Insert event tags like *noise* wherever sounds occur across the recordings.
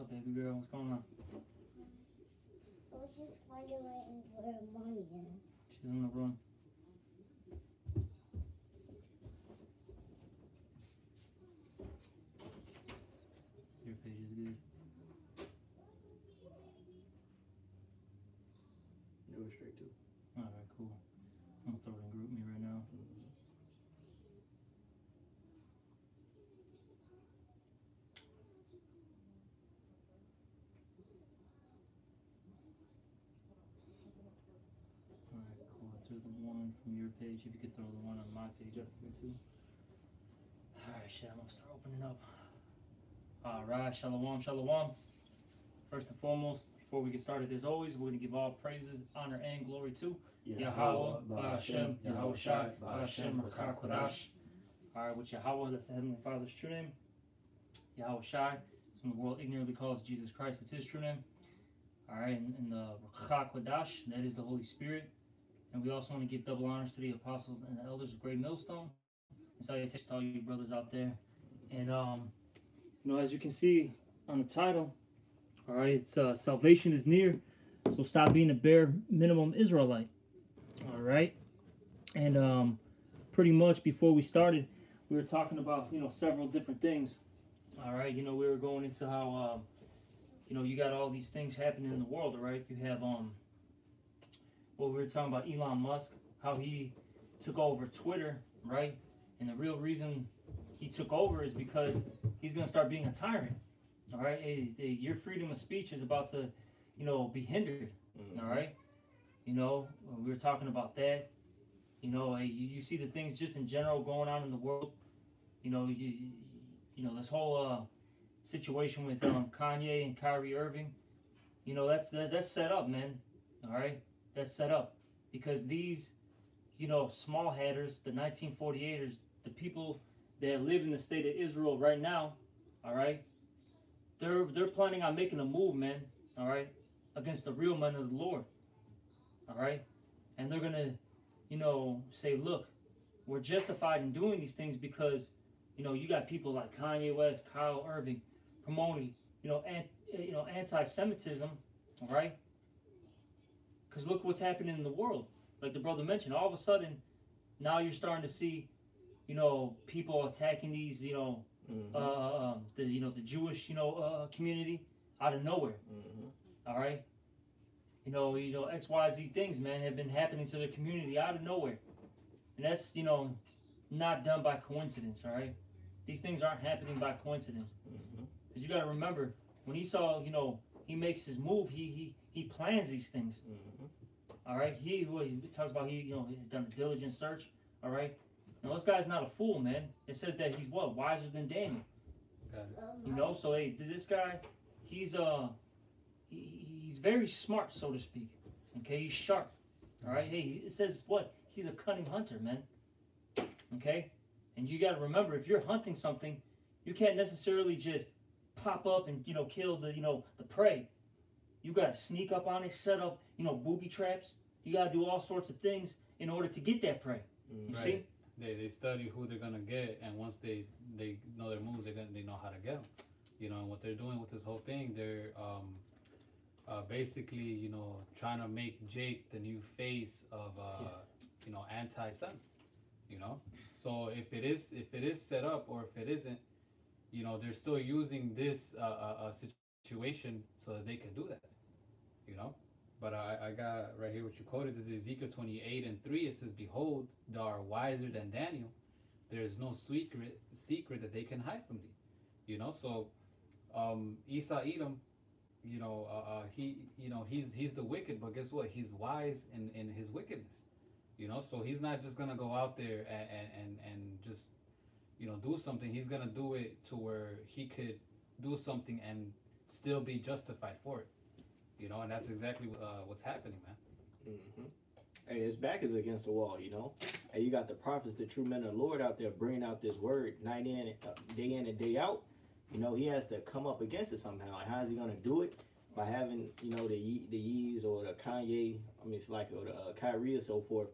up, baby girl? What's going on? I was just wondering where mommy is. She's in the room. Your page is good. It was straight too. Alright, cool. I'm gonna throw it in group me right now. Alright, cool. I threw the one from your page. If you could throw the one on my page up here too. Alright, shit, I'm gonna start opening up. Alright, Shalom, Shalom. First and foremost, before we get started, as always, we're gonna give all praises, honor, and glory to Yahweh, Ba'ashem, Yahweh Shai, Ba'ashem, Rakah Alright, with Yahweh, that's the Heavenly Father's true name. Yahweh Shai, some of the world ignorantly calls Jesus Christ, it's his true name. Alright, and, and the Rakah that is the Holy Spirit. And we also want to give double honors to the apostles and the elders of Great Millstone. And salutations to all you brothers out there. And, um, you know, as you can see on the title, alright, it's uh, salvation is near. So stop being a bare minimum Israelite. All right. And um, pretty much before we started, we were talking about, you know, several different things. All right. You know, we were going into how, um, you know, you got all these things happening in the world, all right? You have, um, well, we were talking about Elon Musk, how he took over Twitter, right? And the real reason he took over is because he's going to start being a tyrant. All right. Hey, hey, your freedom of speech is about to, you know, be hindered. Mhm. All right. You know, we were talking about that. You know, uh, you, you see the things just in general going on in the world. You know, you you know this whole uh, situation with um, Kanye and Kyrie Irving. You know, that's that, that's set up, man. All right, that's set up because these, you know, small headers, the 1948ers, the people that live in the state of Israel right now. All right, they're they're planning on making a move, man. All right, against the real men of the Lord. All right? And they're to, you know, say, look, we're justified in doing these things because, you know, you got people like Kanye West, Kyrie Irving promoting, you know, and you know, anti-Semitism, all right? Because look what's happening in the world. Like the brother mentioned, all of a sudden, now you're starting to see, you know, people attacking these, you know, Mhm. uh, um, the you know the Jewish you know uh, community out of nowhere. Mhm. All right. You know, you know, X, Y, Z things, man, have been happening to their community out of nowhere, and that's you know, not done by coincidence. All right. These things aren't happening by coincidence. Because you got to remember, when he saw, you know, he makes his move, he he he plans these things. Mhm. All right. He, who he talks about, he you know, he's done a diligent search. All right. Now this guy's not a fool, man. It says that he's what wiser than Daniel. Oh, You know, so hey, this guy, he's uh, he, he's very smart, so to speak. Okay, he's sharp. All right. Hey, it says what? He's a cunning hunter, man. Okay, and you got to remember, if you're hunting something, you can't necessarily just pop up and you know kill the you know the prey. You got to sneak up on it, set up you know booby traps. You got to do all sorts of things in order to get that prey. You Mhm. see? They, they study who they're gonna get, and once they they know their moves, they're gonna they know how to get them. You know, and what they're doing with this whole thing, they're um, uh, basically you know trying to make Jake the new face of uh, you know anti Sun. You know, so if it is if it is set up or if it isn't, you know, they're still using this uh, uh, uh, situation so that they can do that. You know. But I, I got right here what you quoted. This is Ezekiel 28 and 3. It says, Behold, thou art wiser than Daniel. There is no secret secret that they can hide from thee. You know, so um Esau Edom, you know, uh, uh, he you know, he's he's the wicked, but guess what? He's wise in, in his wickedness. You know, so he's not just gonna go out there and, and, and, and just, you know, do something. He's gonna do it to where he could do something and still be justified for it. You know, and that's exactly uh, what's happening, man. Mhm. Hey, his back is against the wall, you know. And you got the prophets, the true men of the Lord out there bringing out this word night in, uh, day in and day out. You know, he has to come up against it somehow. And how is he to do it? By having, you know, the Ye- the Yeez or the Kanye, I mean, it's like or the uh, Kyrie or so forth,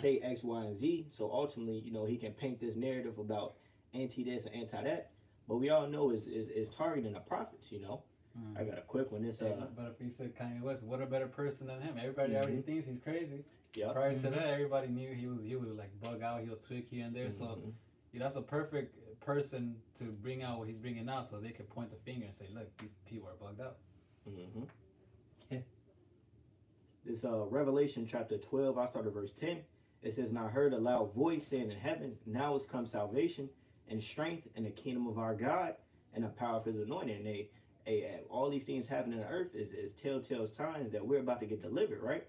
say X, Y, and Z. So ultimately, you know, he can paint this narrative about anti this and anti that. But we all know is is, is targeting the prophets, you know. Mm. I got a quick one. This, Hey, uh, but if he said Kanye West, what a better person than him? Everybody Mhm. already thinks he's crazy. yeah. Prior to Mhm. that, everybody knew he was he would like bug out, he'll tweak here and there. So Mhm. yeah, that's a perfect person to bring out what he's bringing out, so they could point the finger and say, "Look, these people are bugged out." hmm Yeah. This uh Revelation chapter twelve, I started verse ten. It says, "And I heard a loud voice saying in heaven, Now is come salvation and strength in the kingdom of our God and the power of His anointing." And they, eh, eh, all these things happening on earth is is telltale signs that we're about to get delivered, right?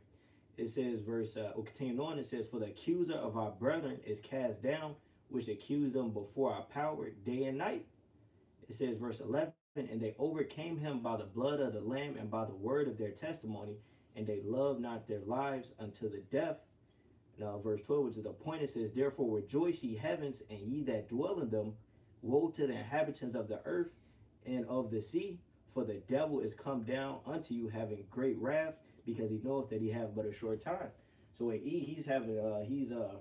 It says, verse uh, continuing on, it says, "For the accuser of our brethren is cast down, which accused them before our power day and night." It says, verse eleven and they overcame him by the blood of the lamb and by the word of their testimony and they loved not their lives unto the death now verse 12 which is the point it says therefore rejoice ye heavens and ye that dwell in them woe to the inhabitants of the earth and of the sea for the devil is come down unto you having great wrath because he knoweth that he have but a short time so he, he's having uh he's uh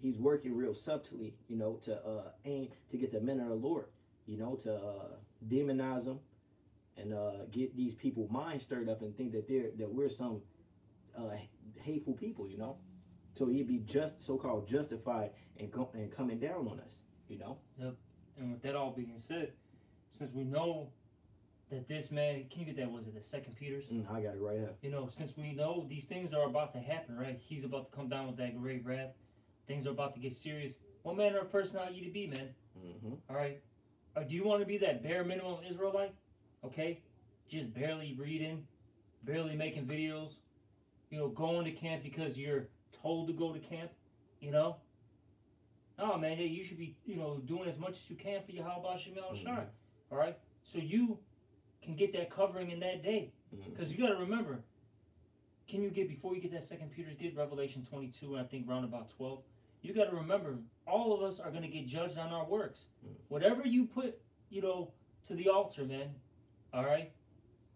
he's working real subtly you know to uh aim to get the men of the lord you know to uh demonize them and uh, get these people minds stirred up and think that they're that we're some uh, hateful people, you know. So he'd be just so-called justified and go, and coming down on us, you know. Yep. And with that all being said, since we know that this man, can you get that? Was it the Second Peter's? Mm, I got it right here. You know, since we know these things are about to happen, right? He's about to come down with that great wrath. Things are about to get serious. What manner of person are you to be, man? hmm All right. Or do you want to be that bare minimum Israelite? Okay, just barely reading, barely making videos. You know, going to camp because you're told to go to camp. You know. No, man. Hey, you should be, you know, doing as much as you can for your Yahweh Shemel Mhm. All right. So you can get that covering in that day. hmm Because you got to remember, can you get before you get that second Peter's get Revelation 22 and I think round about 12? You got to remember, all of us are going to get judged on our works. Mm. Whatever you put, you know, to the altar, man. All right,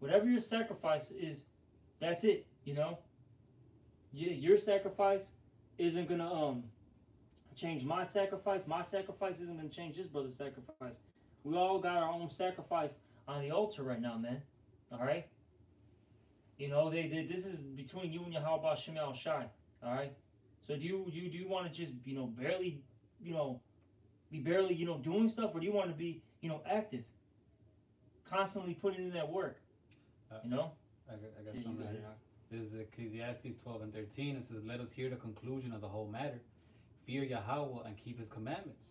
whatever your sacrifice is, that's it. You know. Yeah, your sacrifice isn't gonna um change my sacrifice. My sacrifice isn't gonna change this brother's sacrifice. We all got our own sacrifice on the altar right now, man. All right. You know, they, they this is between you and your how about Shemal Shai. All right. So do you you do you want to just you know barely you know be barely you know doing stuff, or do you want to be you know active, constantly putting in that work? Uh, You know. I got, I got Yeah, you something right it. here. This is Ecclesiastes 12 and 13. It says, Let us hear the conclusion of the whole matter. Fear Yahweh and keep his commandments.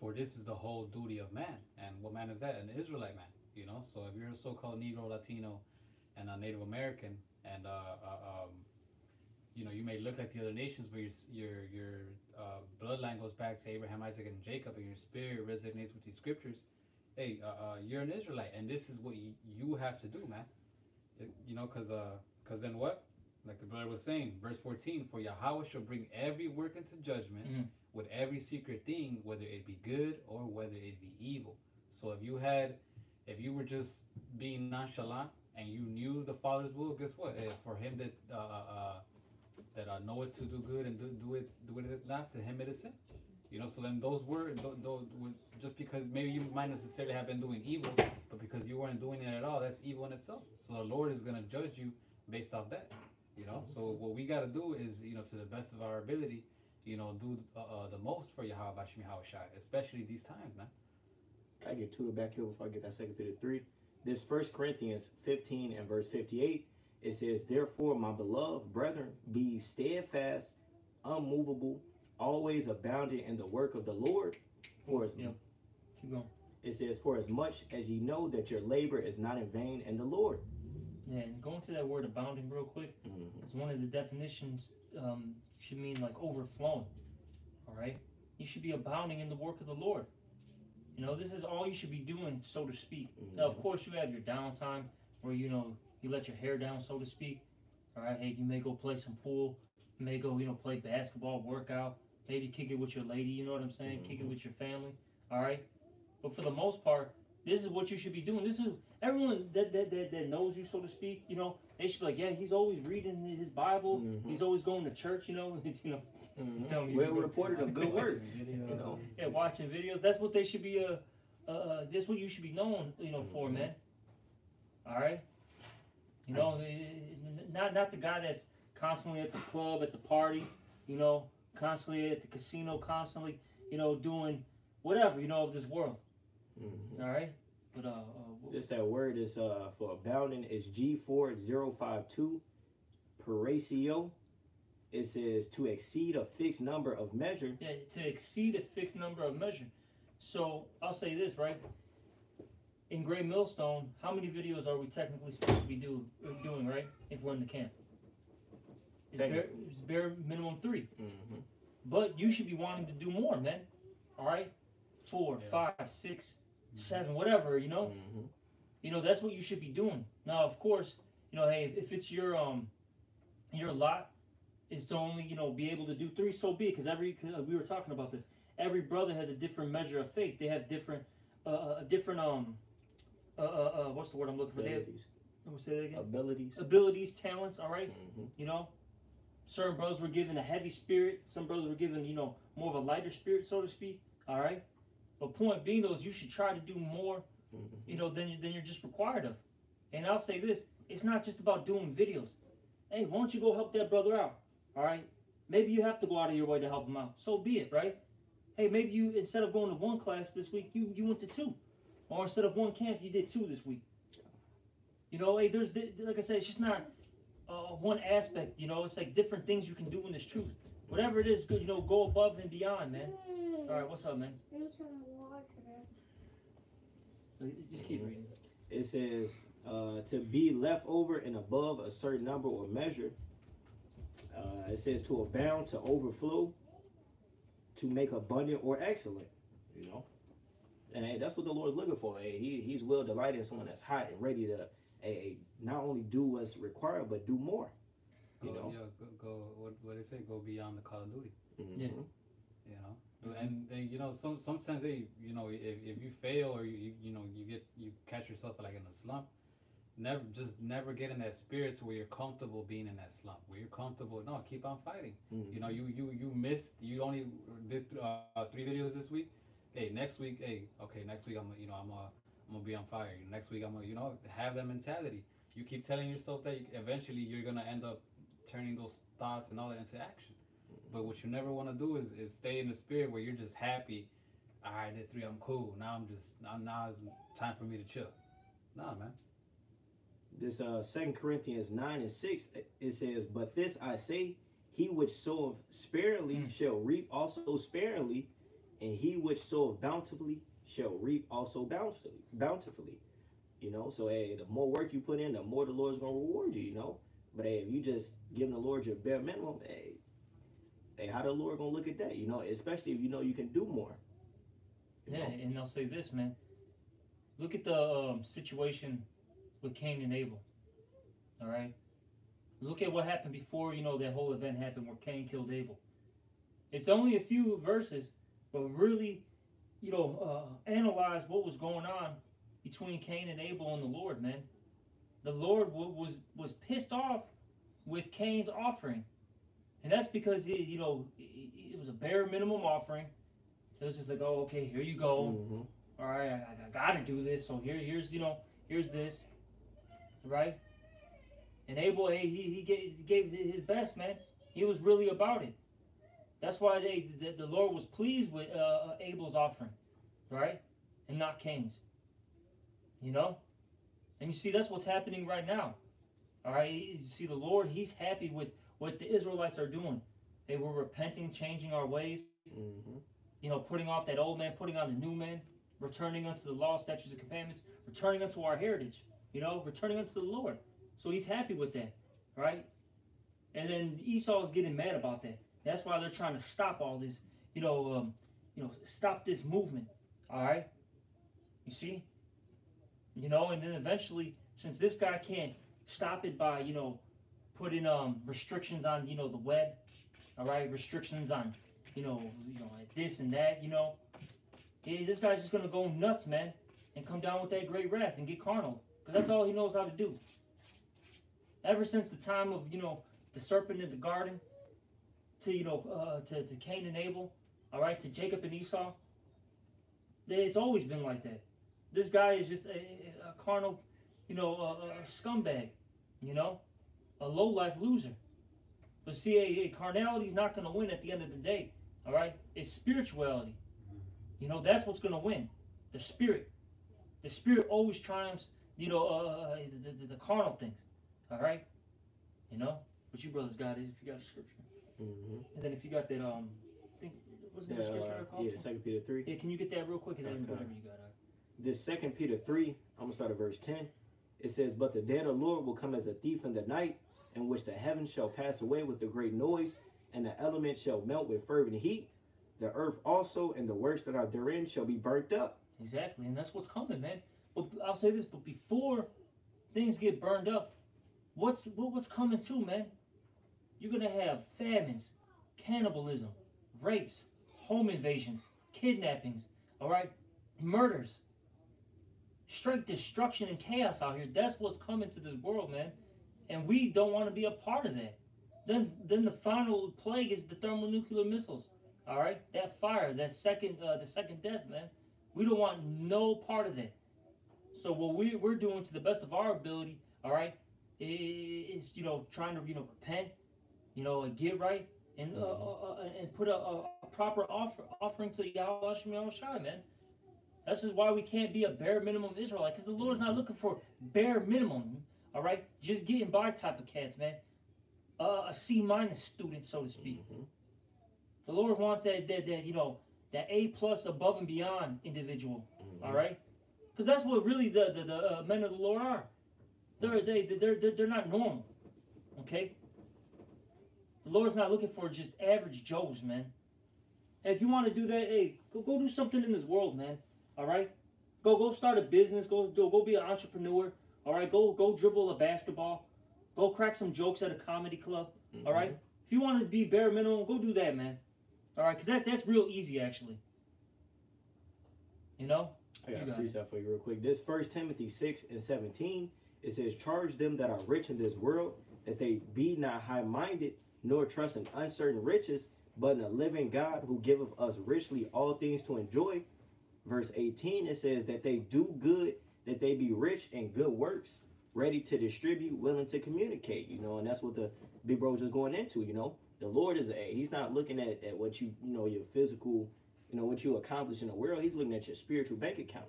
For this is the whole duty of man. And what man is that? An Israelite man. You know, so if you're a so called Negro, Latino, and a Native American, and, uh, uh, um, you know, you may look like the other nations, but your, your, your uh, bloodline goes back to Abraham, Isaac, and Jacob, and your spirit resonates with these scriptures. Hey, uh, uh, you're an Israelite, and this is what you, you have to do, man. It- you know, because uh, cause then what? Like the brother was saying, verse 14, for Yahweh shall bring every work into judgment Mhm. with every secret thing, whether it be good or whether it be evil. So if you had, if you were just being nonchalant and you knew the Father's will, guess what? Eh, for him that uh, uh, uh, that uh, know it to do good and do, do it do it not, to him it is sin. You know, so then those words, those, just because maybe you might necessarily have been doing evil, but because you weren't doing it at all, that's evil in itself. So the Lord is gonna judge you based off that. You know, so what we gotta do is, you know, to the best of our ability, you know, do uh, uh, the most for Yahweh Bashmi Shai, especially these times, man. Can I get to it back here before I get that second Peter 3? This First Corinthians 15 and verse 58, it says, Therefore, my beloved brethren, be steadfast, unmovable, always abounding in the work of the Lord. For as, Yeah. Keep going. It says, For as much as ye know that your labor is not in vain in the Lord. Yeah, and going to that word abounding real quick, because one of the definitions um, should mean like overflowing. All right, you should be abounding in the work of the Lord. You know, this is all you should be doing, so to speak. Now, of course, you have your downtime where you know you let your hair down, so to speak. All right, hey, you may go play some pool, you may go, you know, play basketball, workout, maybe kick it with your lady. You know what I'm saying? Kick it Mhm. with your family. All right, but for the most part, this is what you should be doing. This is everyone that that, that, that knows you, so to speak. You know, they should be like, yeah, he's always reading his Bible. Mhm. He's always going to church. You know, *laughs* you know, Mhm. tell me Well reported of good works. Videos. You know. yeah, watching videos. That's what they should be. Uh, uh, uh that's what you should be known. You know, for Mhm. man. All right. You know, eh, not not the guy that's constantly at the club, at the party. You know, constantly at the casino, constantly. You know, doing whatever. You know of this world. Mhm. All right. But uh, uh Just that word is uh for abounding is G four zero five two paratio. It says to exceed a fixed number of measure. Yeah, to exceed a fixed number of measure. So I'll say this, right? In Great Millstone, how many videos are we technically supposed to be do, doing, right? If we're in the camp, it's bare, it's bare minimum three. Mm-hmm. But you should be wanting to do more, man. All right, four, Yeah. five, six, seven, whatever. You know, Mm-hmm. you know that's what you should be doing. Now, of course, you know, hey, if, if it's your um your lot is to only you know be able to do three, so be it. Because every 'cause, we were talking about this. Every brother has a different measure of faith. They have different uh, uh a different um uh, uh, uh what's the word I'm looking for? Abilities. let me say that again. Abilities. Abilities, talents. All right. Mm-hmm. You know, certain brothers were given a heavy spirit. Some brothers were given, you know, more of a lighter spirit, so to speak. All right. But point being, though, is you should try to do more, Mm-hmm. you know, than, than you're just required of. And I'll say this: it's not just about doing videos. Hey, why don't you go help that brother out? All right. Maybe you have to go out of your way to help him out. So be it, right? Hey, maybe you instead of going to one class this week, you you went to two, or instead of one camp, you did two this week. You know, hey, there's like I said, it's just not uh, one aspect. You know, it's like different things you can do in this truth. Whatever it is, good. You know, go above and beyond, man. All right, what's up, man? Need some water. Just keep reading. It says uh, to be left over and above a certain number or measure. Uh, it says to abound, to overflow, to make abundant or excellent. You know, and hey, that's what the Lord's looking for. Hey, he, He's well delighted in someone that's hot and ready to, hey, not only do what's required but do more. Go, You know? yeah, go, go what what they say? Go beyond the Call of Duty. Mhm. Yeah. You know, and then you know, some sometimes they, you know, if, if you fail or you, you you know you get you catch yourself like in a slump, never just never get in that spirit to where you're comfortable being in that slump. Where you're comfortable, no, keep on fighting. Mhm. You know, you you you missed. You only did uh, three videos this week. Hey, next week, hey, okay, next week I'm you know I'm uh, I'm gonna be on fire. Next week I'm gonna you know have that mentality. You keep telling yourself that you, eventually you're gonna end up turning those thoughts and all that into action. But what you never want to do is, is stay in the spirit where you're just happy. All right, I did three. I'm cool. Now I'm just now now it's time for me to chill. Nah, man. this uh second corinthians 9 and 6 it says but this i say he which soweth sparingly Mm. shall reap also sparingly and he which soweth bountifully shall reap also bountifully bountifully you know so hey the more work you put in the more the lord's gonna reward you you know but hey if you just give the lord your bare minimum hey hey how the lord gonna look at that you know especially if you know you can do more Yeah, know? and I'll say this, man. Look at the um, situation with Cain and Abel. All right. Look at what happened before you know that whole event happened where Cain killed Abel. It's only a few verses, but really, you know, uh, analyze what was going on between Cain and Abel and the Lord, man. The Lord w- was was pissed off with Cain's offering, and that's because he, you know, it, it was a bare minimum offering. It was just like, oh, okay, here you go. Mhm. All right, I, I gotta do this. So here, here's you know, here's this, right? And Abel, he he, he gave, gave his best, man. He was really about it. That's why they the, the Lord was pleased with uh, Abel's offering, right, and not Cain's. You know, and you see that's what's happening right now. All right, you see the Lord, He's happy with what the Israelites are doing. They were repenting, changing our ways Mhm. you know, putting off that old man, putting on the new man, returning unto the law, statutes, and commandments, returning unto our heritage, you know, returning unto the Lord. So he's happy with that, right? And then Esau is getting mad about that. That's why they're trying to stop all this, you know, um, you know, stop this movement. All right, you see, you know, and then eventually, since this guy can't stop it by, you know, putting um restrictions on, you know, the web, all right, restrictions on you know, you know, like this and that, you know. Yeah, this guy's just gonna go nuts, man, and come down with that great wrath and get carnal, because that's all he knows how to do. Ever since the time of you know the serpent in the garden, to you know uh, to to Cain and Abel, all right, to Jacob and Esau, it's always been like that. This guy is just a, a carnal, you know, a, a scumbag, you know, a low life loser. But see, a, a carnality's not going to win at the end of the day. All right, it's spirituality. You know, that's what's going to win. The spirit. The spirit always triumphs. You know, uh, the, the, the carnal things. All right. You know, but you brothers got it. If you got the scripture, hmm and then if you got that, um, I think was Yeah, there scripture uh, I called yeah. Second Peter three. Yeah, can you get that real quick and then Okay. whatever you got? This Second Peter three. I'm gonna start at verse ten. It says, "But the day of the Lord will come as a thief in the night, in which the heavens shall pass away with a great noise, and the elements shall melt with fervent heat. The earth also and the works that are therein shall be burnt up." Exactly, and that's what's coming, man. But I'll say this: but before things get burned up, what's what, what's coming too, man? You're gonna have famines, cannibalism, rapes, home invasions, kidnappings. All right, murders, straight destruction and chaos out here. That's what's coming to this world, man. And we don't want to be a part of that. Then, then the final plague is the thermonuclear missiles. All right, that fire, that second, uh, the second death, man. We don't want no part of that. So what we we're doing to the best of our ability, all right, is you know trying to you know repent, you know, and get right, and uh, uh, uh, and put a, a, proper offer offering to Yahweh Shem Shai, man. This is why we can't be a bare minimum Israelite, because the Lord's not looking for bare minimum, all right, just getting by type of cats, man. Uh, a C minus student, so to speak. Mhm. The Lord wants that that, that you know that A plus above and beyond individual. Mhm. All right, because that's what really the the, the uh, men of the Lord are. They're they they're, they're they're not normal. Okay. The Lord's not looking for just average Joes, man. And if you want to do that, hey, go go do something in this world, man. All right, go go start a business. Go go go be an entrepreneur. All right, go go dribble a basketball. Go crack some jokes at a comedy club. All mm-hmm. right. If you want to be bare minimum, go do that, man. All right, because that that's real easy actually. You know. I got You a got it. precept for you real quick. This First Timothy six and seventeen. It says, "Charge them that are rich in this world that they be not high-minded, nor trust in uncertain riches, but in a living God who giveth us richly all things to enjoy." Verse eighteen. It says that they do good, that they be rich in good works, ready to distribute, willing to communicate. You know, and that's what the big bro just going into. You know, the Lord is a. He's not looking at at what you you know your physical you know what you accomplish in the world he's looking at your spiritual bank account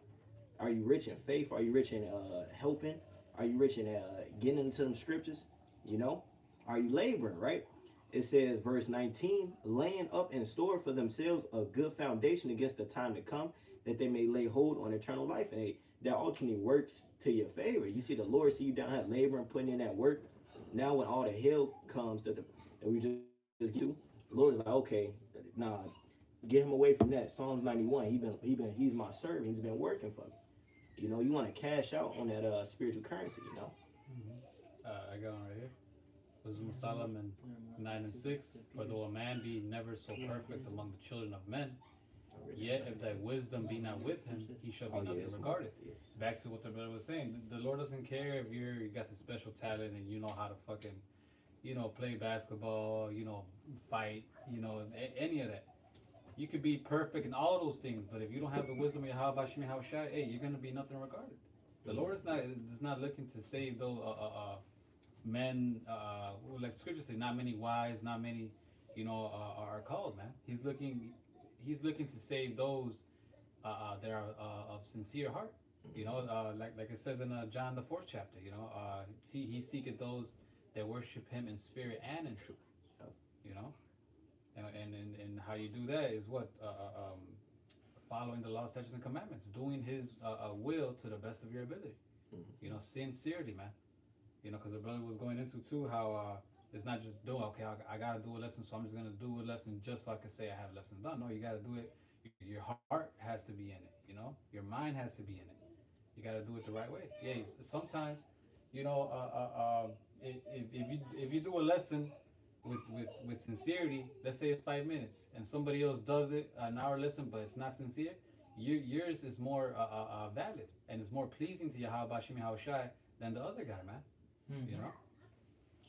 are you rich in faith are you rich in uh, helping are you rich in uh, getting into them scriptures you know are you laboring right it says verse 19 laying up in store for themselves a good foundation against the time to come that they may lay hold on eternal life and they, that ultimately works to your favor you see the lord see you down here laboring putting in that work now when all the hell comes that, the, that we just, just do the lord is like okay nah get him away from that. Psalms 91. He been he been he's my servant. He's been working for me. You know, you want to cash out on that uh spiritual currency, you know. Uh, I got one right here. Wisdom of Solomon 9 and 6. For though a man be never so perfect among the children of men, yet if thy wisdom be not with him, he shall be Oh, nothing regarded. Back to what the brother was saying. The, the Lord doesn't care if you're you got the special talent and you know how to fucking, you know, play basketball, you know, fight, you know, a- any of that. You could be perfect in all those things, but if you don't have the wisdom of Yahweh Shemi Hawashai, hey, you're gonna be nothing regarded. The Lord is not is not looking to save those uh, uh, uh, men. Uh, like Scripture say, not many wise, not many, you know, uh, are called. Man, He's looking, He's looking to save those uh, uh, that are uh, of sincere heart. You know, uh, like like it says in uh, John the fourth chapter. You know, uh, see, He seeketh those that worship Him in spirit and in truth. You know, and and and, and how you do that is what. Um, following the law, statutes, and commandments, doing His will to the best of your ability. Mhm. You know, sincerity, man. You know, because the brother was going into too how uh, it's not just doing. Okay, I, I gotta do a lesson, so I'm just gonna do a lesson just so I can say I have a lesson done. No, you gotta do it. Your heart has to be in it. You know, your mind has to be in it. You gotta do it the right way. Yeah, sometimes, you know, uh, uh, um, if, if you if you do a lesson with, with, with sincerity, let's say it's five minutes, and somebody else does it an hour lesson, but it's not sincere, your, yours is more uh, uh, uh, valid and it's more pleasing to Yahweh Shimi Hawashai than the other guy, man. Mhm. You know?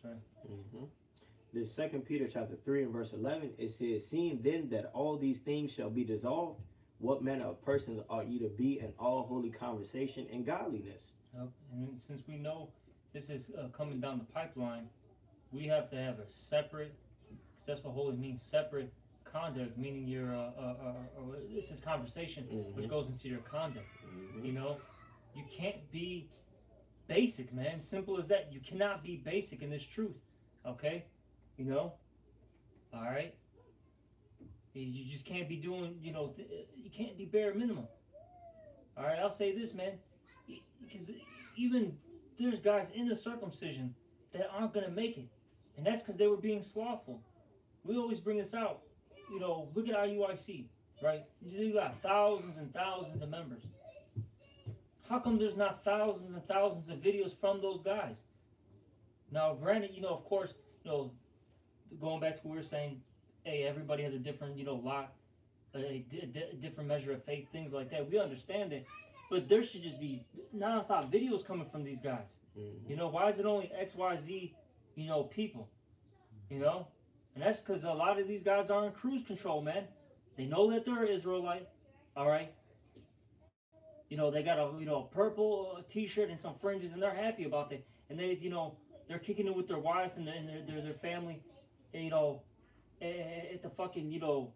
Right. hmm This Second Peter chapter three and verse eleven, it says, "Seeing then that all these things shall be dissolved, what manner of persons ought you to be in all holy conversation and godliness. Yep. And since we know this is uh, coming down the pipeline, we have to have a separate. That's what holy means. Separate conduct, meaning your. Uh, uh, uh, uh, this is conversation, which Mhm. goes into your conduct. Mhm. You know, you can't be basic, man. Simple as that. You cannot be basic in this truth. Okay, you know. All right. You- just can't be doing. You know, you can't be bare minimum. All right. I'll say this, man, because even there's guys in the circumcision that aren't gonna make it, and that's because they were being slothful. We always bring this out. You know, look at IUIC, right? You got thousands and thousands of members. How come there's not thousands and thousands of videos from those guys? Now, granted, you know, of course, you know, going back to what we were saying, hey, everybody has a different, you know, lot, a di- different measure of faith, things like that. We understand it, but there should just be nonstop videos coming from these guys. Mhm. You know, why is it only X, Y, Z, you know, people? You know, and that's because a lot of these guys are in cruise control, man. They know that they're Israelite, all right. You know, they got a you know purple uh, T-shirt and some fringes, and they're happy about that. And they, you know, they're kicking it with their wife and their and their, their, their family, and, you know, at the fucking you know,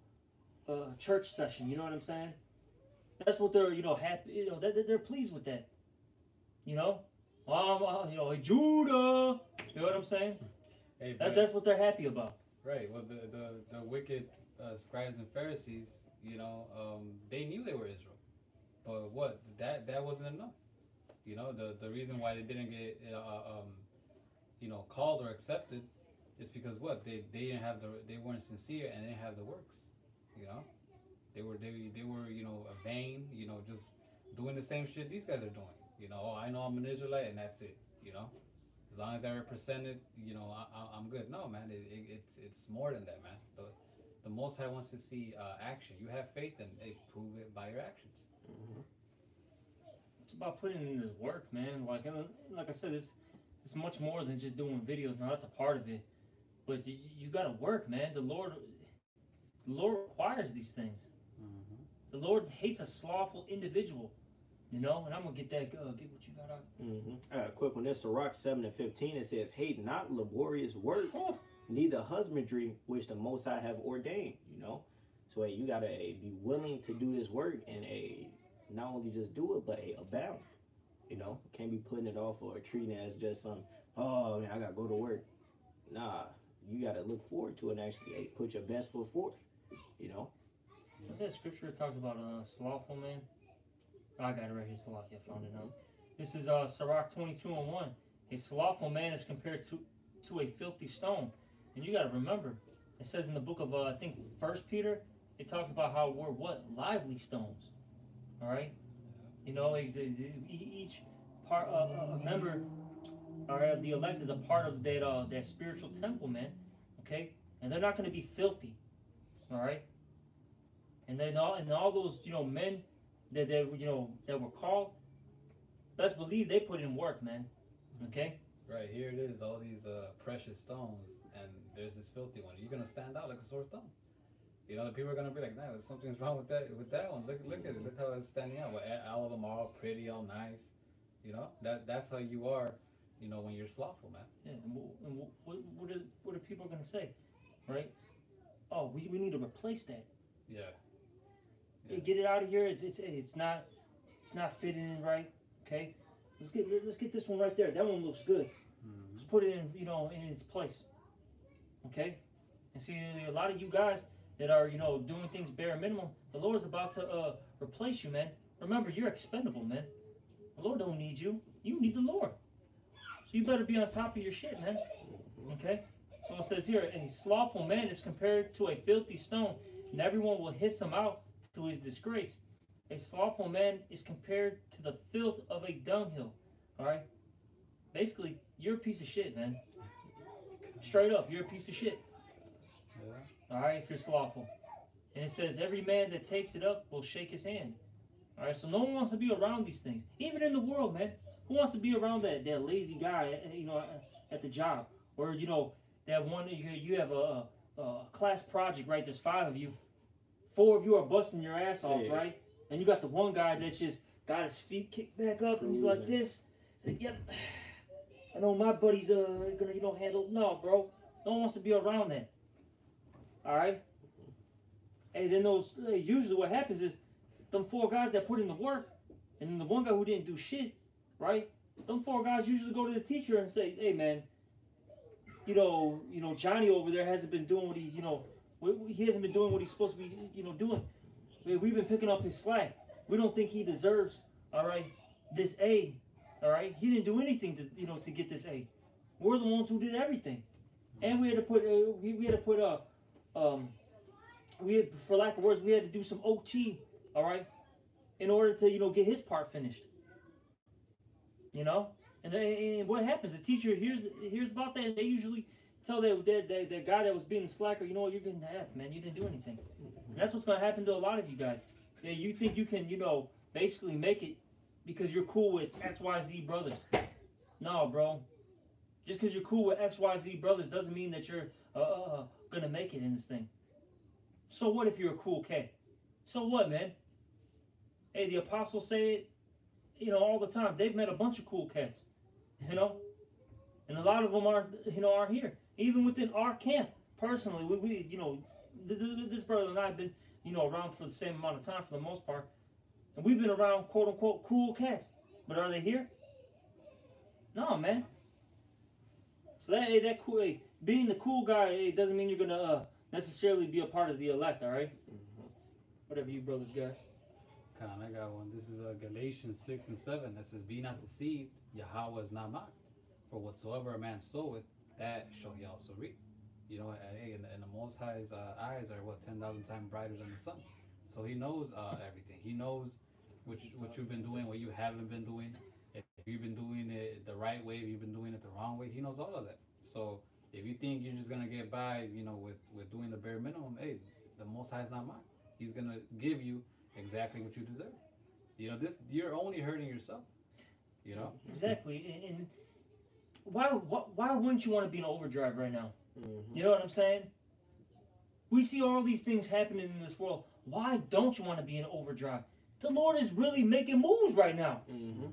uh, church session. You know what I'm saying? That's what they're you know happy. You know, they, they're pleased with that. You know, um, you know, hey, Judah. You know what I'm saying? *laughs* Hey, That, that's what they're happy about. Right. Well, the the, the wicked uh, scribes and Pharisees, you know, um, they knew they were Israel, but what that that wasn't enough. You know, the the reason why they didn't get uh, um, you know, called or accepted is because what they they didn't have the they weren't sincere and they didn't have the works. You know, they were they they were you know vain. You know, just doing the same shit these guys are doing. You know, oh, I know I'm an Israelite and that's it. You know. As long as I represent it, you know, I, I'm good. No, man, it, it, it's it's more than that, man. The, the Most High wants to see uh, action. You have faith, and they prove it by your actions. Mhm. It's about putting in this work, man. Like, and, uh, like I said, it's it's much more than just doing videos. Now that's a part of it, but you, you got to work, man. The Lord, the Lord requires these things. Mm-hmm. The Lord hates a slothful individual, you know. And I'm gonna get that. Uh, get what you got out. Mhm. Uh, quick one. This Sirach seven and fifteen. It says, "Hate not laborious work, Oh, neither husbandry which the Most High have ordained." You know, so hey, you gotta eh, be willing to do this work and a not only just do it, but a abound. You know, can't be putting it off or treating it as just some. Oh man, I gotta go to work. Nah, you gotta look forward to it and actually hey, put your best foot forward. You know. what's that scripture talks about a uh, slothful man? I got it right here. Salaki, I found it now. This is uh Sirach 22 and 1. A slothful man is compared to to a filthy stone. And you got to remember, it says in the book of uh, I think First Peter, it talks about how we're what lively stones. All right, you know, each part uh, a member or of the elect is a part of that uh, that spiritual temple, man. Okay, and they're not going to be filthy. All right, and then all and all those you know men that that you know that were called, best believe they put in work, man. Okay. Right here it is, all these uh, precious stones, and there's this filthy one. You're gonna stand out like a sore thumb. You know, the people are gonna be like, "No, something's wrong with that with that one. Look, look at it. Look how it's standing out. Well, all of them are all pretty, all nice. You know, that that's how you are. You know, when you're slothful, man. Yeah, and, wh- and wh- what, what, are, what are people going to say, right? Oh, we, we need to replace that. Yeah. Hey, Yeah. get it out of here. It's, it's it's not it's not fitting in right. Okay, let's get let's get this one right there. That one looks good. Mhm. Let's put it in you know in its place. Okay, and see a lot of you guys that are you know doing things bare minimum. The Lord's about to uh, replace you, man. Remember, you're expendable, man. The Lord don't need you. You need the Lord. So you better be on top of your shit, man. Okay? So it says here, a slothful man is compared to a filthy stone, and everyone will hiss him out to his disgrace. A slothful man is compared to the filth of a dunghill. Alright? Basically, you're a piece of shit, man. Straight up, you're a piece of shit. Yeah. Alright, if you're slothful. And it says, every man that takes it up will shake his hand. Alright, so no one wants to be around these things. Even in the world, man. Who wants to be around that, that lazy guy, uh, you know, at the job? Or, you know, that one, you, you have a, a, a class project, right? There's five of you. four of you are busting your ass off, Yeah. right? And you got the one guy that's just got his feet kicked back up and he's like this. He's like, yep. *sighs* I know my buddy's uh gonna you know handle. No, bro. No one wants to be around that. All right. And then those uh, usually what happens is them four guys that put in the work, and the one guy who didn't do shit, right? Them four guys usually go to the teacher and say, "Hey, man, you know, you know, Johnny over there hasn't been doing what he's, you know, he hasn't been doing what he's supposed to be, you know, doing. We- We've been picking up his slack. We don't think he deserves, all right, this A, all right. He didn't do anything to, you know, to get this A. We're the ones who did everything, and we had to put, uh, we, we had to put, uh, um, we had, for lack of words, we had to do some OT, all right, in order to, you know, get his part finished. You know, and, and what happens? The teacher hears hears about that, and they usually tell that that, that, that guy that was being the slacker, you know what, you're getting the F, man. You didn't do anything. And that's what's gonna happen to a lot of you guys. Yeah, you think you can, you know, basically make it because you're cool with X Y Z brothers. No, bro. Just because you're cool with X Y Z brothers doesn't mean that you're uh, uh, gonna make it in this thing. So what if you're a cool cat? So what, man? Hey, the apostles say it, you know, all the time. They've met a bunch of cool cats, you know, and a lot of them are, you know, are here. Even within our camp, personally, we, we you know, th- th- this brother and I have been, you know, around for the same amount of time for the most part, and we've been around quote unquote cool cats. But are they here? No, man. So that hey, that cool, hey, being the cool guy, hey, doesn't mean you're gonna uh, necessarily be a part of the elect. All right? Whatever you brothers got. Con, I got one. This is uh, Galatians 6 and 7 that says, Be not deceived, Yahweh is not mocked. For whatsoever a man soweth, that shall he also reap. You know, uh, hey, and, and the Most High's uh, eyes are, what, 10,000 times brighter than the sun. So he knows uh, everything. He knows what, you, what you've been doing, what you haven't been doing. If you've been doing it the right way, if you've been doing it the wrong way, he knows all of that. So if you think you're just going to get by, you know, with, with doing the bare minimum, hey, the Most High is not mine. He's going to give you exactly what you deserve. You know, this you're only hurting yourself. You know, Exactly. And, and why, why why wouldn't you want to be in overdrive right now? Mm-hmm. You know what I'm saying? We see all these things happening in this world. Why don't you want to be in overdrive? The Lord is really making moves right now. Mm-hmm.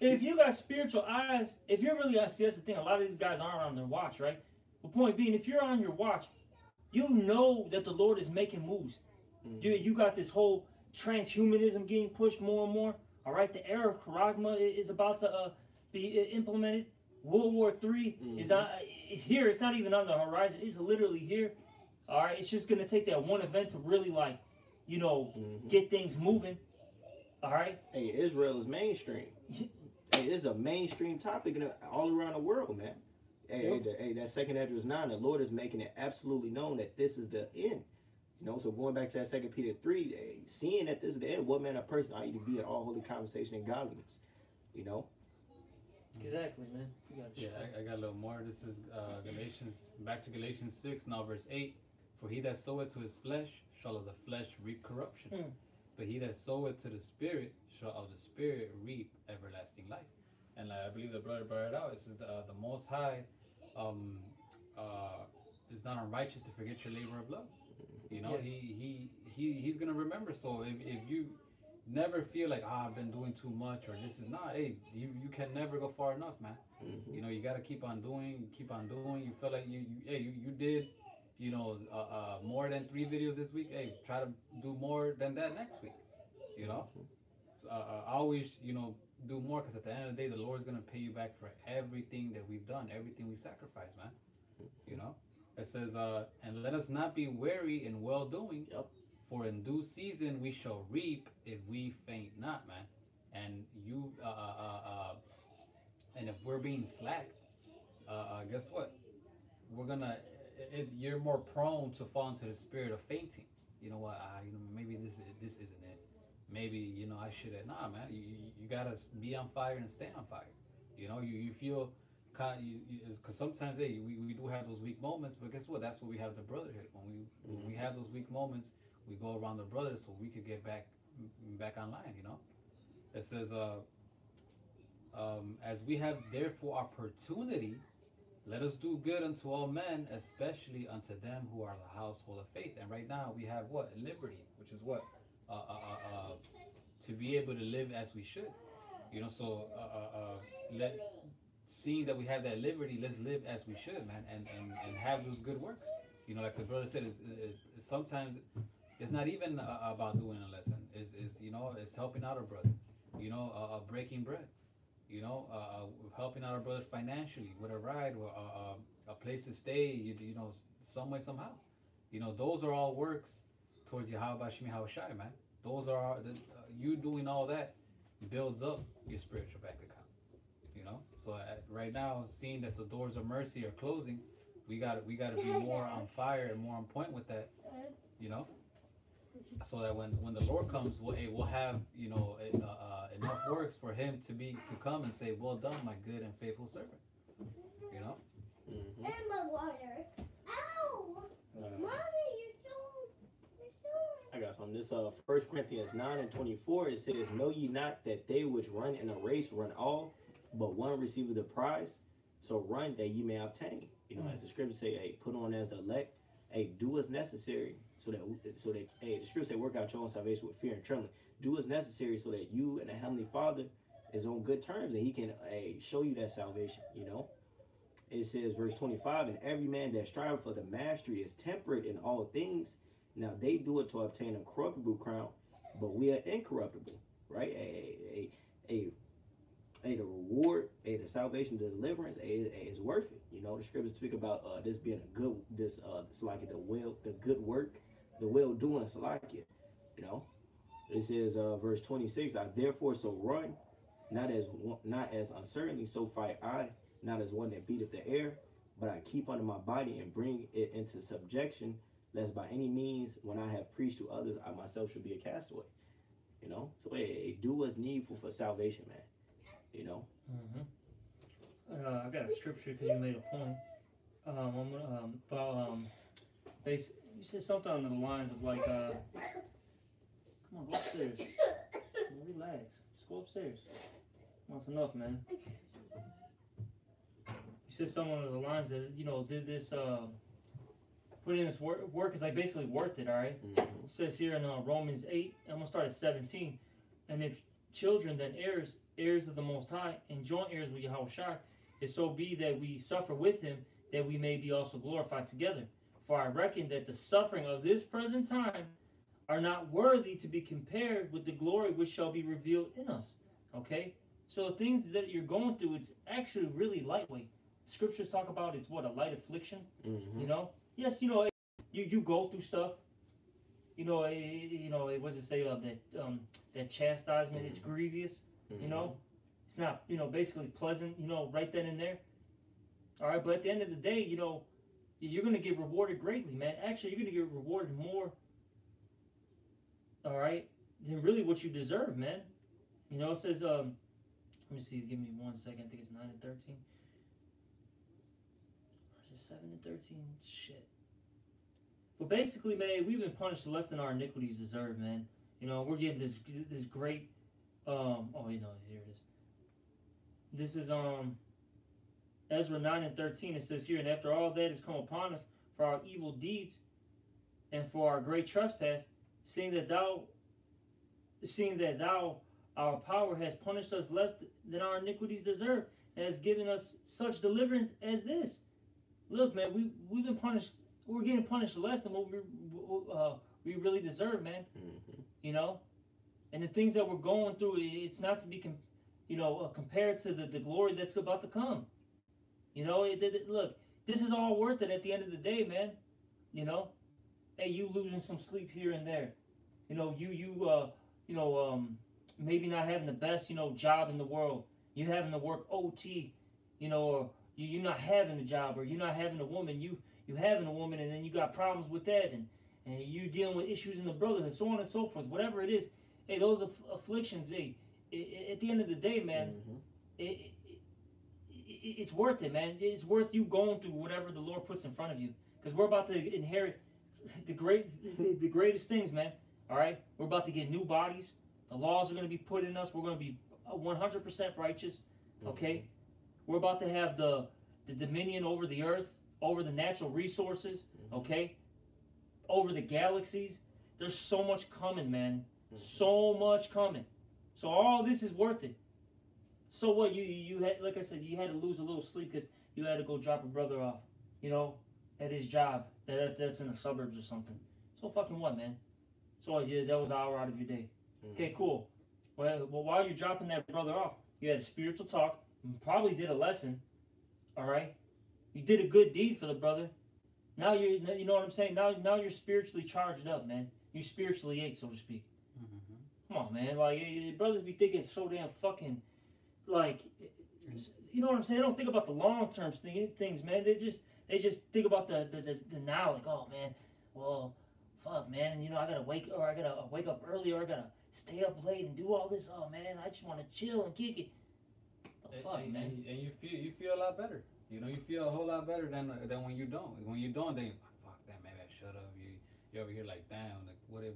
If you got spiritual eyes, if you're really, see, that's the thing. A lot of these guys aren't on their watch, right? The point being, if you're on your watch, you know that the Lord is making moves. Mm-hmm. You, you got this whole transhumanism getting pushed more and more. All right, the era of Charagma is about to uh, be uh, implemented. World War 3 is Mhm. on, is here. It's not even on the horizon. It's literally here. All right, it's just gonna take that one event to really like, you know, Mm-hmm. get things moving. All right. Hey, Israel is mainstream. *laughs* hey, it's a mainstream topic all around the world, man. Hey, hey, the, hey, that second Esdras nine, the Lord is making it absolutely known that this is the end. You know, so going back to that second Peter three, hey, seeing that this is the end, what man of person are you to be in all holy conversation and godliness? You know? Exactly, man. You yeah, I, I got a little more. This is uh, Galatians, back to Galatians six, now verse eight. For he that soweth to his flesh shall of the flesh reap corruption, Mm. but he that soweth to the spirit shall of the spirit reap everlasting life. And like, I believe the brother brought it out. It says the, uh, the Most High um, uh, is not unrighteous to forget your labor of love. You know, Yeah. he, he he he's gonna remember. So if, if you never feel like ah I've been doing too much or this is not, hey, you, you can never go far enough, man. Mhm. You know, you gotta keep on doing, keep on doing. You feel like you, you hey, you, you did, you know, uh, uh, more than three videos this week. Hey, try to do more than that next week. You know, uh, uh, always, you know, do more because at the end of the day, the Lord's gonna pay you back for everything that we've done, everything we sacrificed, man. You know, it says, uh, and let us not be weary in well doing. Yep. For in due season we shall reap if we faint not, man. And you, uh, uh, uh, uh and if we're being slack, uh, uh, guess what? We're gonna. It, you're more prone to fall into the spirit of fainting. You know what? Uh, you know, maybe this is, this isn't it. Maybe you know I should have. Nah, man. You, you, gotta be on fire and stay on fire. You know, you, you feel kind. You, because sometimes hey, we, we do have those weak moments, but guess what? That's what we have the brotherhood. When we when we have those weak moments, we go around the brothers so we could get back back online. You know, it says uh um, as we have therefore opportunity, let us do good unto all men, especially unto them who are the household of faith. And right now we have what liberty, which is what uh, uh, uh, uh, to be able to live as we should. You know, so uh, let seeing that we have that liberty, let's live as we should, man, and and, and have those good works. You know, like the brother said, it's, it's, sometimes it's not even about doing a lesson. It's, it's you know, it's helping out a brother. You know, breaking bread. You know, helping out a brother financially with a ride or uh, a place to stay. You, you know, some way somehow. You know, those are all works towards Yahweh Shemi Hawashai, man. Those are the, uh, you doing all that builds up your spiritual bank account. You know, so at, right now, seeing that the doors of mercy are closing, we got we got to be more on fire and more on point with that. You know, so that when when the Lord comes, we'll eh, we'll have you know uh, uh, enough works for Him to be to come and say, "Well done, my good and faithful servant." You know. Mhm. And my water. Ow! Uh, Mommy, you're so. You're so. I got. This uh First Corinthians nine and twenty four. It says, "Know ye not that they which run in a race run all, but one receiveth the prize? So run that ye may obtain." You know, as the scripture say, "Hey, put on as the elect. Hey, do as necessary, so that so that hey, the scripture say, work out your own salvation with fear and trembling. Do as necessary, so that you and the heavenly Father is on good terms, and He can hey, show you that salvation. You know." It says, verse 25, and every man that striveth for the mastery is temperate in all things. Now they do it to obtain a corruptible crown, but we are incorruptible, right? A a a a the reward, a the salvation, the deliverance, a, a is worth it. You know, the scriptures speak about uh this being a good this uh it's like the will the good work, the well doing it's like it. You know. It says uh verse 26, I therefore so run, not as not as uncertainly, so fight I, not as one that beateth the air, but I keep under my body and bring it into subjection lest by any means, when I have preached to others, I myself should be a castaway. You know, so hey, do what's needful for salvation, man. You know, Mm-hmm. Uh, I got a scripture because you made a point. Um, I'm gonna, um, um, base. You said something on the lines of like, uh, come on, go upstairs. Relax. Just go upstairs. That's enough, man. You said something on the lines that you know did this. Uh, put in this work. Work is like basically worth it. All right. It says here in uh, Romans 8, I'm going to start at 17. And if children, then heirs, heirs of the Most High, and joint heirs with Yahweh Shai, if so be that we suffer with him, that we may be also glorified together. For I reckon that the suffering of this present time are not worthy to be compared with the glory which shall be revealed in us. Okay? So things that you're going through, it's actually really lightweight. Scriptures talk about it's what, a light affliction? mm-hmm. You know, yes, you know, you you go through stuff. You know, eh, you know, it was it say uh, that um that chastisement it's grievous. You know, it's not you know basically pleasant. You know, right then and there. All right, but at the end of the day, you know, you're gonna get rewarded greatly, man. Actually, you're gonna get rewarded more. All right, than really what you deserve, man. You know, it says um. Let me see. Give me one second. I think it's nine and thirteen. Or seven and thirteen? Shit. But basically, man, we've been punished less than our iniquities deserve, man. You know, we're getting this this great. Um. Oh, you know, here it is. This is um. Ezra nine and thirteen. It says here, and after all that has come upon us for our evil deeds, and for our great trespass, seeing that thou, seeing that thou, our power has punished us less than our iniquities deserve, and has given us such deliverance as this. Look, man, we we've been punished. We're getting punished less than what we uh, we really deserve, man. Mm-hmm. You know, and the things that we're going through, it's not to be, com- you know, uh, compared to the, the glory that's about to come. You know, it, it, look, this is all worth it at the end of the day, man. You know, hey, you losing some sleep here and there. You know, you you uh, you know, um, maybe not having the best, you know, job in the world. You having to work OT, you know, or you you not having a job, or you're not having a woman. You you having a woman, and then you got problems with that, and and you dealing with issues in the brotherhood, so on and so forth. Whatever it is, hey, those aff- afflictions, hey, at the end of the day, man, Mm-hmm. it, it, it, it's worth it, man. It's worth you going through whatever the Lord puts in front of you, because we're about to inherit the great, the, the greatest things, man. All right, we're about to get new bodies. The laws are going to be put in us. We're going to be 100% righteous. Okay, we're about to have the the dominion over the earth, over the natural resources, Mhm. okay, over the galaxies. There's so much coming, man. Mhm. So much coming. So all this is worth it. So what? You you had like I said, you had to lose a little sleep because you had to go drop a brother off, you know, at his job that that's in the suburbs or something. So fucking what, man? So yeah, that was an hour out of your day. Mhm. Okay, cool. Well, well, while you're dropping that brother off, you had a spiritual talk. You probably did a lesson. All right, you did a good deed for the brother. Now you you know what I'm saying. Now now you're spiritually charged up, man. You spiritually ate, so to speak. Mm-hmm. Come on, man. Like brothers be thinking so damn fucking, like, you know what I'm saying? They don't think about the long term things, man. They just they just think about the the, the the now. Like, oh man, well, fuck, man. You know, I gotta wake or I gotta wake up early or I gotta stay up late and do all this. Oh man, I just want to chill and kick it. The And, fuck, and, man. and- and you feel you feel a lot better. You know, you feel a whole lot better than than when you don't. When you don't, then fuck that. Maybe I should have. You you over here like damn. Like what if?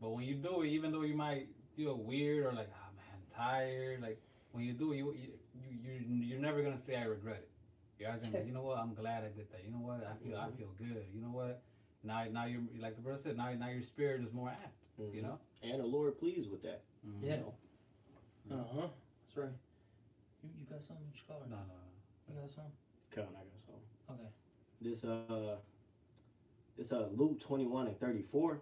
But when you do it, even though you might feel weird or like oh man tired, like when you do it, you you you you're, you're never gonna say I regret it. You're always gonna be, you know what? I'm glad I did that. You know what? I feel I feel good. You know what? Now now you're like the brother said. Now now your spirit is more apt. Mhm. You know. And the Lord pleased with that. Mhm. Yeah. You know? Uh huh. That's right. You, you got something, Chicago? No no. no. You got some? Come on, I got some. Okay. This uh, this uh Luke twenty one and thirty four.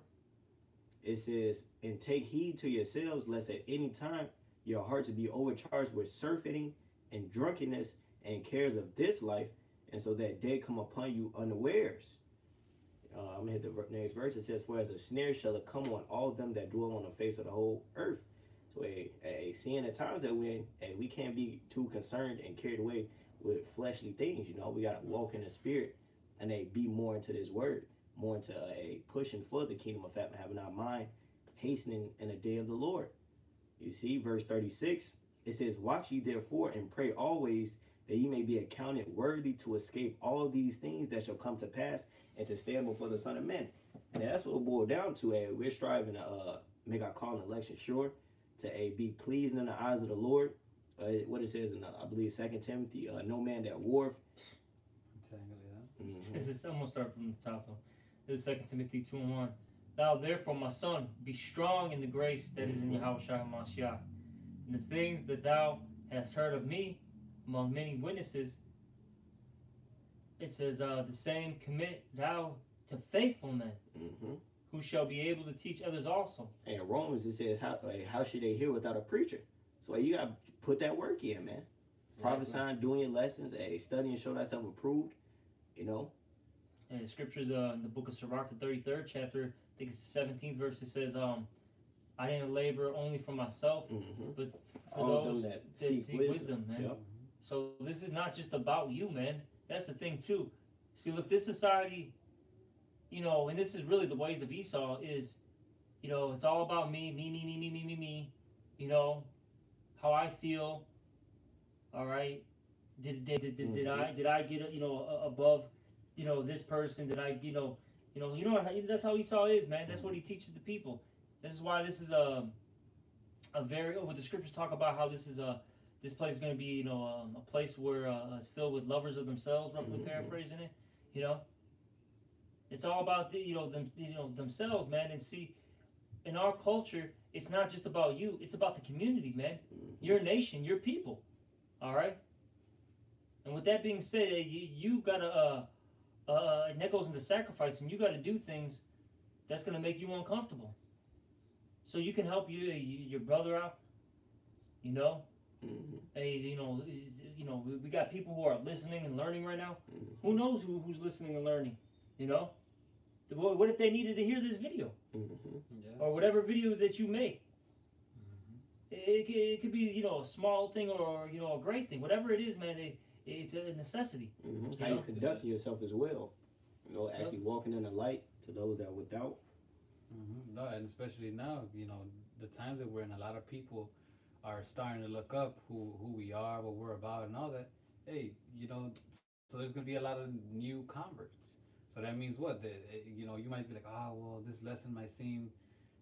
It says, "And take heed to yourselves, lest at any time your hearts be overcharged with surfeiting and drunkenness and cares of this life, and so that day come upon you unawares." Uh, I'm gonna hit the next verse. It says, "For as a snare shall it come on all them that dwell on the face of the whole earth." A, a seeing the times that we're in, and we can't be too concerned and carried away with fleshly things. You know, we gotta walk in the spirit and they be more into this word, more into a pushing for the kingdom of heaven, having our mind hastening in the day of the Lord. You see, verse 36, it says, Watch ye therefore and pray always that ye may be accounted worthy to escape all these things that shall come to pass and to stand before the Son of Man. And that's what it boiled down to. A we're striving to uh, make our call and election sure, to a be pleasing in the eyes of the Lord. Uh, what it says in, uh, I believe, Second Timothy, uh, no man that warf. Exactly, yeah. Mhm. This is, I'm gonna start from the top though. This is Second Timothy two and one. Thou therefore, my son, be strong in the grace that is in Yahweh Mashiach. And the things that thou hast heard of me among many witnesses, it says, uh, the same commit thou to faithful men Mhm. Who shall be able to teach others also. And in Romans it says how like, how should they hear without a preacher? So like, you gotta put that work in, man. Prophesying, doing your lessons, a studying, show thyself approved. You know. And the scriptures uh, in the book of Sirach, the 33rd chapter, I think it's the 17th verse, it says, um, I didn't labor only for myself, Mm-hmm. but for All those that that seek seek wisdom. wisdom, man. Yep. So this is not just about you, man. That's the thing too. See, look, this society, you know, and this is really the ways of Esau is, you know, it's all about me, me, me, me, me, me, me, me. You know, how I feel. All right. Did did did, did, did I did I get you know above, you know, this person? Did I you know you know you know that's how Esau is, man. That's what he teaches the people. This is why this is a a very what the scriptures talk about how this is a this place is going to be, you know, um, a place where uh, it's filled with lovers of themselves, roughly Mhm. paraphrasing it. You know, it's all about the, you know, them, you know, themselves, man. And see, in our culture, it's not just about you; it's about the community, man. Mhm. Your nation, your people. All right. And with that being said, uh, you you gotta, uh, uh, and that goes into sacrifice, and you got to do things that's gonna make you uncomfortable, so you can help you, your brother out. You know, Mhm. hey, you know, you know, we, we got people who are listening and learning right now. Mhm. Who knows who, who's listening and learning? You know, what what if they needed to hear this video Mhm. Yeah. or whatever video that you make? Mhm. It, it, it could be you know a small thing or you know a great thing, whatever it is, man. It, it's a necessity. Mhm. You How you conduct yourself as well. You know, actually walking in the light to those that are without. hmm No, and especially now, you know, the times that we're in, a lot of people are starting to look up who who we are, what we're about, and all that. Hey, you know, so there's gonna be a lot of new converts. So that means what? That eh, you know, you might be like, oh, well, this lesson might seem,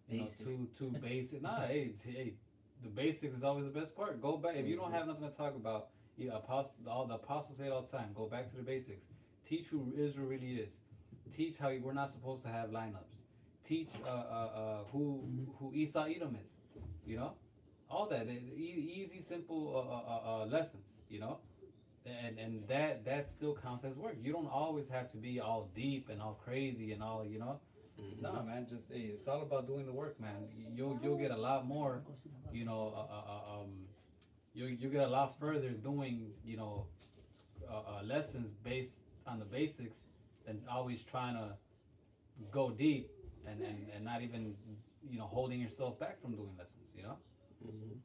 you know, too too *laughs* basic. nah, hey, hey, the basics is always the best part. Go back if you don't Mhm. have nothing to talk about. You apostle, all the apostles say it all the time. Go back to the basics. Teach who Israel really is. Teach how we're not supposed to have lineups. Teach uh, uh, uh, who who Esau Edom is. You know, all that the, the e- easy, simple uh, uh, uh, lessons. You know, and and that that still counts as work. You don't always have to be all deep and all crazy and all you know. Mhm. No, man, just hey, it's all about doing the work, man. You'll you'll get a lot more, you know, uh, uh, uh, um, you you get a lot further doing, you know, uh, uh, lessons based on the basics than always trying to go deep and, and, and not even, you know, holding yourself back from doing lessons, you know. Mhm.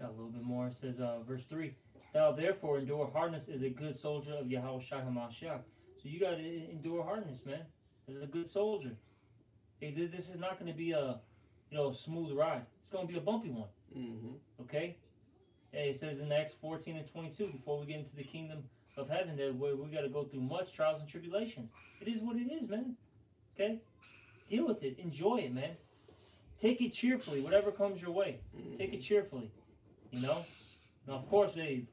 Got a little bit more. It says, uh, verse 3 Thou therefore endure hardness as a good soldier of Yahweh Shai HaMashiach. So you got to endure hardness, man, as a good soldier. Hey, this is not going to be a, you know, smooth ride. It's going to be a bumpy one, Mhm. okay? Hey, it says in Acts 14 and 22, before we get into the kingdom of heaven, that we, we got to go through much trials and tribulations. It is what it is, man. Okay? Deal with it. Enjoy it, man. Take it cheerfully, whatever comes your way. Take it cheerfully. You know? Now, of course, they,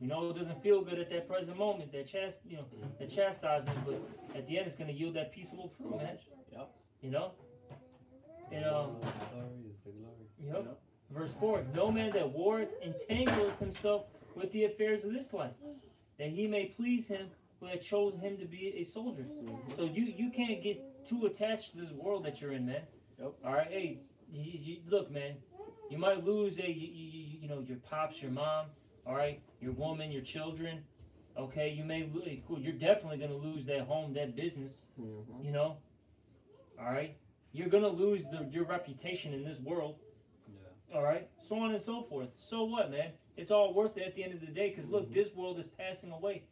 you know, it doesn't feel good at that present moment, that chast, you know, that chastisement, but at the end, it's going to yield that peaceable fruit, man. Yep. You know? And, um, glory is the glory. Yep. Verse 4 No man that warreth entangleth himself with the affairs of this life, that he may please him who had chosen him to be a soldier. So you you can't get too attached to this world that you're in, man. Yep. All right, hey, you, you, look, man, you might lose a you, you, you know your pops, your mom, all right, your woman, your children. Okay, you may cool. You're definitely gonna lose that home, that business. Mhm. You know. All right, you're gonna lose the, your reputation in this world. Yeah. All right, so on and so forth. So what, man? It's all worth it at the end of the day. Because look, Mhm. this world is passing away.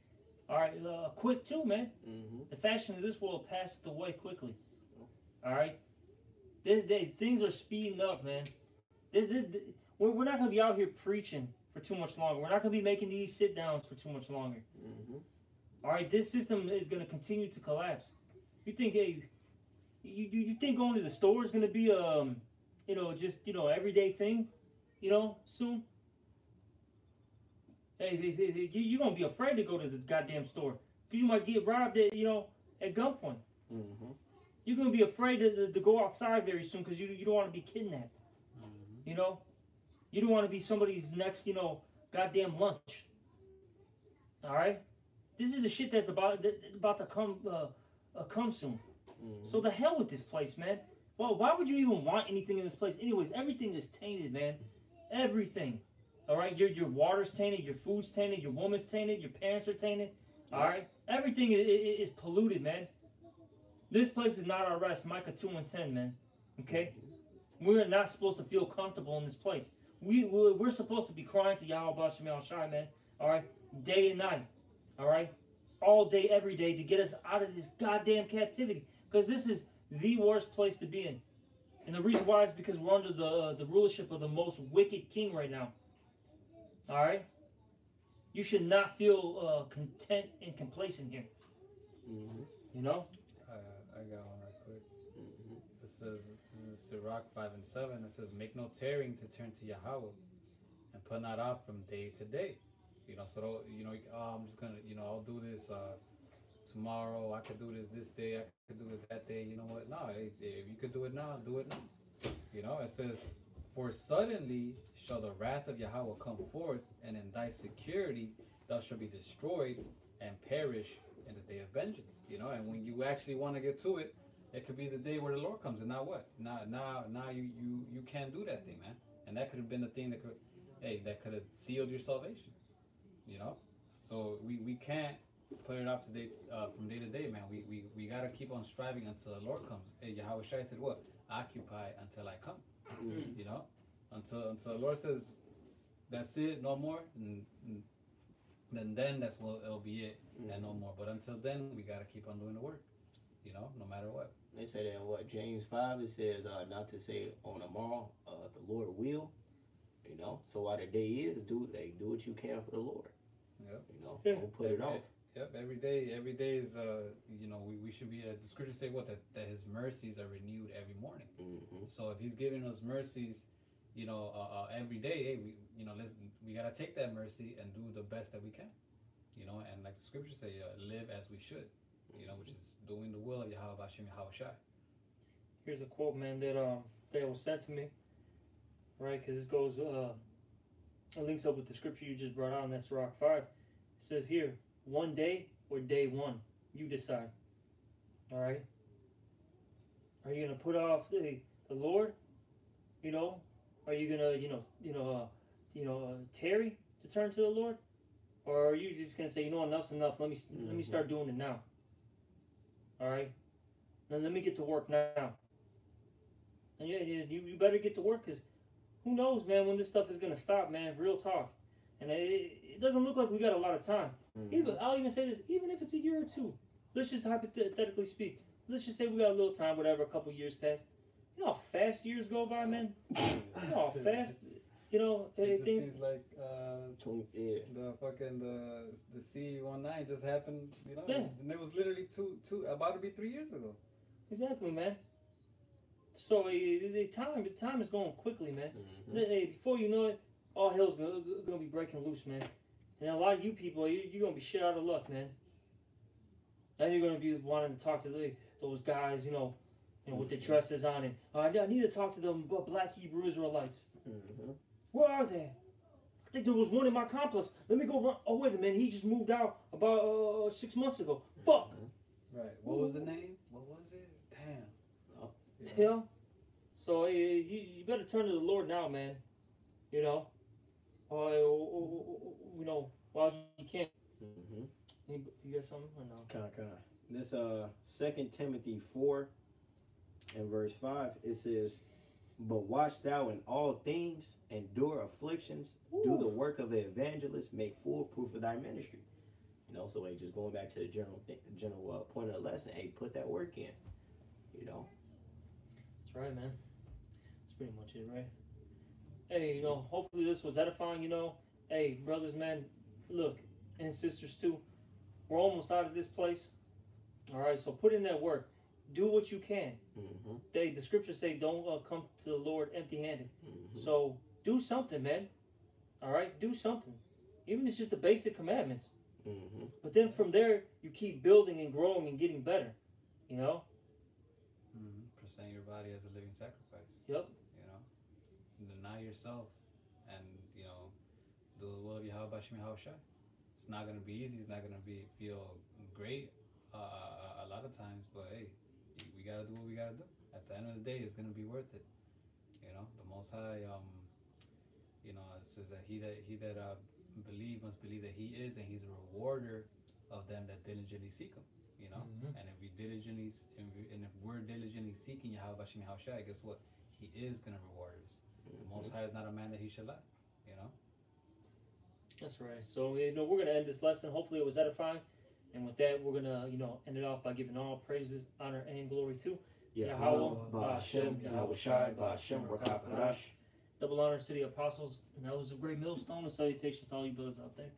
All right, uh, quick too, man. Mhm. The fashion of this world passes away quickly. All right, this day things are speeding up, man. This, this, we're, we're not gonna be out here preaching for too much longer. We're not gonna be making these sit downs for too much longer. Mhm. All right, this system is gonna continue to collapse. You think, hey, you you, you think going to the store is gonna be um, you know, just you know, everyday thing, you know, soon? Hey, hey, hey, you, are gonna be afraid to go to the goddamn store because you might get robbed at you know at gunpoint. Mhm. You're gonna be afraid to, to, to go outside very soon because you you don't want to be kidnapped. Mhm. You know, you don't want to be somebody's next you know goddamn lunch. All right, this is the shit that's about that, about to come uh, uh, come soon. Mhm. So the hell with this place, man. Well, why would you even want anything in this place? Anyways, everything is tainted, man. Everything. All right, your your water's tainted, your food's tainted, your woman's tainted, your parents are tainted. All right, everything is, is polluted, man. This place is not our rest. Micah two and ten, man. Okay, we're not supposed to feel comfortable in this place. We we're, we're supposed to be crying to Yahweh Bashem El Shai, man. All right, day and night. All right, all day, every day to get us out of this goddamn captivity. Because this is the worst place to be in. And the reason why is because we're under the uh, the rulership of the most wicked king right now. All right. You should not feel uh, content and complacent here. Mhm. You know. Uh, I got one right quick. Mhm. It says, this is Sirach 5 and 7. It says, Make no tearing to turn to Yahweh and put not off from day to day. You know, so, you know, oh, I'm just going to, you know, I'll do this uh, tomorrow. I could do this this day. I could do it that day. You know what? No, if if you could do it now, do it now. You know, it says, For suddenly shall the wrath of Yahweh come forth, and in thy security thou shalt be destroyed and perish in the day of vengeance. You know, and when you actually want to get to it, it could be the day where the Lord comes, and now what? Now, now, now you you you can't do that thing, man. And that could have been the thing that could, hey, that could have sealed your salvation. You know, so we we can't put it off to day uh, from day to day, man. We we we gotta keep on striving until the Lord comes. Hey, Yahweh Shai said, what? Occupy until I come. Mhm. You know, until until the Lord says, that's it, no more. And, and then then that's what it'll be it and no more. But until then, we gotta keep on doing the work. You know, no matter what. They say that in what James five it says uh, not to say on tomorrow uh, the Lord will. You know, so while the day is, do they do what you can for the Lord. Yep. You know, Yeah. don't put it off. Yep. Every day, every day is uh, you know, we, we should be. Uh, the scriptures say what that that His mercies are renewed every morning. Mm-hmm. So if He's giving us mercies, you know, uh, uh, every day, hey, we, you know, let's we gotta take that mercy and do the best that we can, you know, and like the scriptures say, uh, live as we should, you know, which is doing the will of Yahweh Hashem Yahushai. Here's a quote, man, that um that was sent to me. Right, because this goes uh it links up with the scripture you just brought out, and that's Sirach five. It says here, one day or day one, you decide. All right. Are you gonna put off the the Lord? You know, are you gonna you know you know uh, you know uh, tarry to turn to the Lord, or are you just gonna say you know enough's enough? Let me let me Mhm. start doing it now. All right. Now let me get to work now. And yeah, yeah you, you better get to work because who knows, man, when this stuff is gonna stop, man. Real talk. And it, it doesn't look like we got a lot of time. Mhm. Even I'll even say this, even if it's a year or two, let's just hypothetically speak. Let's just say we got a little time, whatever, a couple years pass. You know how fast years go by, man. You know how *laughs* fast, you know, It just things. seems like uh, Twenty- yeah. the fucking the the C one nine just happened, you know, Yeah. and it was literally two two about to be three years ago. Exactly, man. So eh, the time, the time is going quickly, man. Mhm. Hey, before you know it, all hell's gonna, gonna be breaking loose, man. And a lot of you people, you, you're gonna be shit out of luck, man. And you're gonna be wanting to talk to the, those guys, you know, you know, with the dresses on, and "Oh, I, I need to talk to them b- black Hebrew Israelites. Mhm. Where are they? I think there was one in my complex. Let me go run. Oh wait a minute, he just moved out about uh, six months ago. Fuck. Right. What was the name? What was it? Damn. Oh. Yeah. Yeah. So uh, you, you better turn to the Lord now, man. You know, or, or, or- or- you know, while you can. Mhm. You you got something or no? Con, con. This uh Second Timothy four and verse five it says, "But watch thou in all things, endure afflictions, do the work of an evangelist, make full proof of thy ministry." You know, so hey, just going back to the general thing, general uh, point of the lesson, hey, put that work in. You know, That's right, man. That's pretty much it, right? Hey, you know, hopefully this was edifying. You know, hey, brothers, man, look, and sisters too. We're almost out of this place. All right, so put in that work. Do what you can. mm-hmm, They, the scriptures say, don't uh, come to the Lord empty-handed. mm-hmm, So do something, man. All right, do something. Even if it's just the basic commandments. mm-hmm. But then from there, you keep building and growing and getting better. You know? Mm-hmm. Present your body as a living sacrifice. Yep. You know, deny yourself, and you know, do the will of Yahweh Hashem Yahushai. It's not gonna be easy. It's not gonna be feel great uh, a lot of times, but hey, we gotta do what we gotta do. At the end of the day, it's gonna be worth it. You know, the Most High, um, you know, it says that he that he that uh, believe must believe that he is, and he's a rewarder of them that diligently seek him. You know, Mhm. and if we diligently, and, if we're diligently seeking Yahweh Hashem Yahushai, guess what? He is gonna reward us. The Most High is not a man that he should lie. You know. That's right. So, you know, we're going to end this lesson. Hopefully it was edifying. And with that, we're going to, you know, end it off by giving all praises, honor, and glory to Yahweh, Ba'ashem, Yahweh Shai, Ba'ashem, Rakah Kadash. Double honors to the apostles and elders of Great Millstone and salutations to all you brothers out there.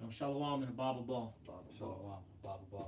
You know, shalom and a Bible ball. Baba, So, um,